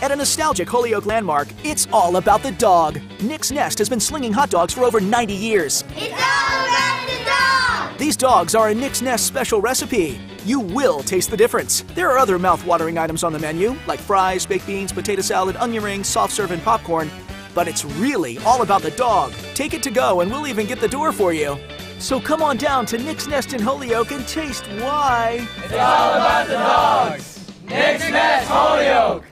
At a nostalgic Holyoke landmark, it's all about the dog. Nick's Nest has been slinging hot dogs for over 90 years. It's all about the dog! These dogs are a Nick's Nest special recipe. You will taste the difference. There are other mouth-watering items on the menu, like fries, baked beans, potato salad, onion rings, soft serve, and popcorn. But it's really all about the dog. Take it to go, and we'll even get the door for you. So come on down to Nick's Nest in Holyoke and taste why. It's all about the dogs. Nick's Nest Holyoke.